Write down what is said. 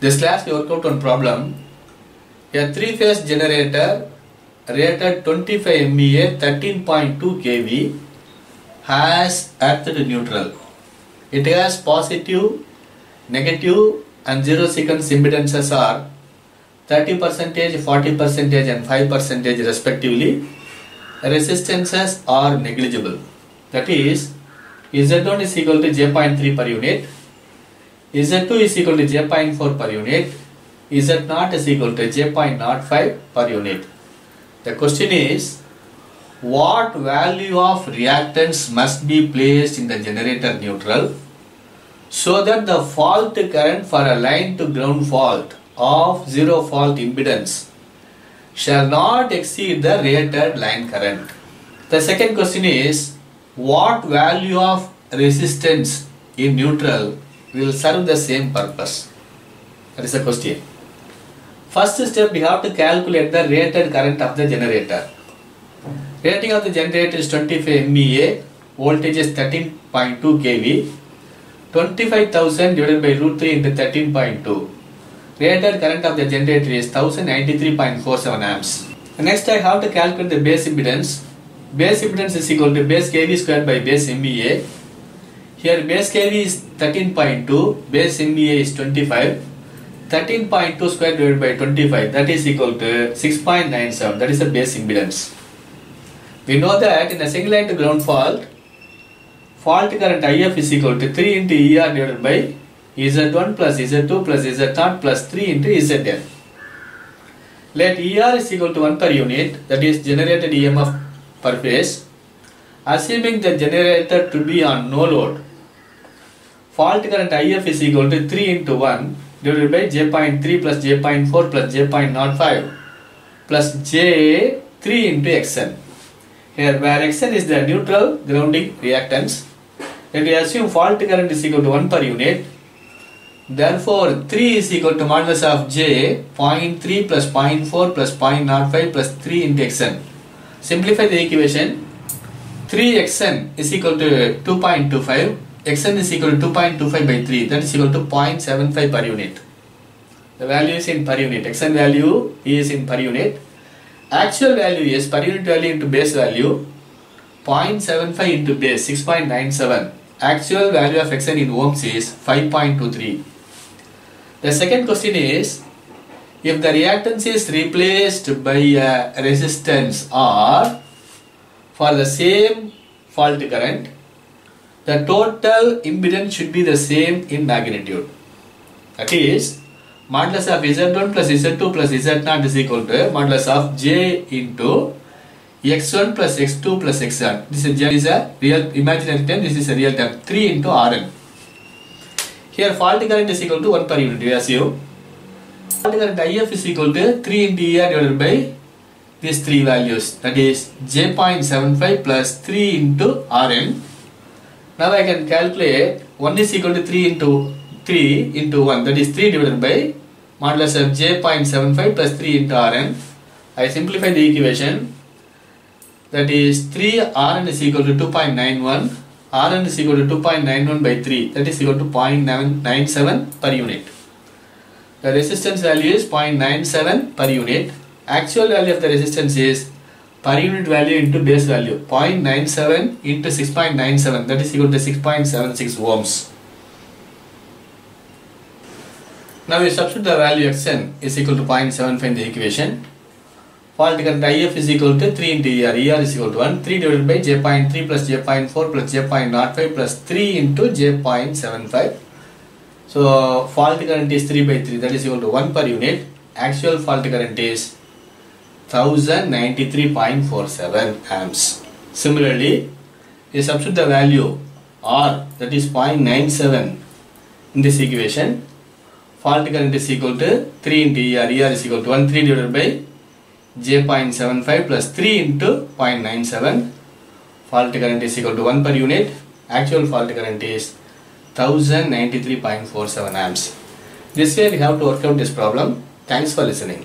This class we work out one problem. A three-phase generator rated 25 MVA 13.2 kV has earthed neutral. It has positive, negative and zero sequence impedances are 30 percentage, 40 percentage and 5 percentage respectively. Resistances are negligible. That is, Z1 is equal to J.3 per unit, Z2 is equal to J.4 per unit, Z0 is equal to J.05 per unit. The question is, what value of reactance must be placed in the generator neutral so that the fault current for a line to ground fault of zero fault impedance shall not exceed the rated line current. The second question is what value of resistance in neutral will serve the same purpose? That is the question. First step we have to calculate the rated current of the generator. Rating of the generator is 25 MVA, voltage is 13.2 kV, 25,000 divided by root 3 into 13.2. Rated current of the generator is 1093.47 amps. Next I have to calculate the base impedance. Base impedance is equal to base kV squared by base MVA. Here base kV is 13.2, base MVA is 25. 13.2 square divided by 25 that is equal to 6.97 that is the base impedance. We know that in a single line to ground fault fault current IF is equal to 3 into ER divided by Z1 plus Z2 plus Z0 plus 3 into Zn. Let ER is equal to 1 per unit that is generated EMF per phase. Assuming the generator to be on no load fault current IF is equal to 3 into 1 divided by j.3 plus j.4 plus j.05 plus j3 into xn. Here where xn is the neutral grounding reactance and we assume fault current is equal to 1 per unit. Therefore 3 is equal to modulus of j 0.3 plus 0.4 plus 0.05 plus 3 into xn. Simplify the equation 3xn is equal to 2.25 xn is equal to 2.25 by 3 that is equal to 0.75 per unit. The value is in per unit. xn value is in per unit. Actual value is per unit value into base value 0.75 into base 6.97. Actual value of xn in ohms is 5.23. The second question is if the reactance is replaced by a resistance R for the same fault current the total impedance should be the same in magnitude. That is, modulus of Z1 plus Z2 plus Z0 is equal to modulus of J into X1 plus X2 plus X1. This is a real imaginary term, this is a real term, 3 into Rn. Here fault current is equal to 1 per unit, we assume. Fault current IF is equal to 3 into ER divided by these three values, that is J.75 plus 3 into Rn now I can calculate 1 is equal to 3 into 3 into 1 that is 3 divided by modulus of j.75 plus 3 into Rn. I simplify the equation that is 3 Rn is equal to 2.91 Rn is equal to 2.91 by 3 that is equal to 0.97 per unit. The resistance value is 0.97 per unit. Actual value of the resistance is per unit value into base value 0.97 into 6.97 that is equal to 6.76 ohms. Now we substitute the value xn is equal to 0.75 in the equation. Fault current IF is equal to 3 into ER. ER is equal to 1. 3 divided by J.3 plus J.4 plus J.05 plus 3 into J.75. So fault current is 3 by 3 that is equal to 1 per unit. Actual fault current is 1093.47 amps. Similarly, we substitute the value R that is 0.97 in this equation. Fault current is equal to 3 into ER. ER is equal to 1 3 divided by J.75 plus 3 into 0.97. Fault current is equal to 1 per unit. Actual fault current is 1093.47 amps. This way we have to work out this problem. Thanks for listening.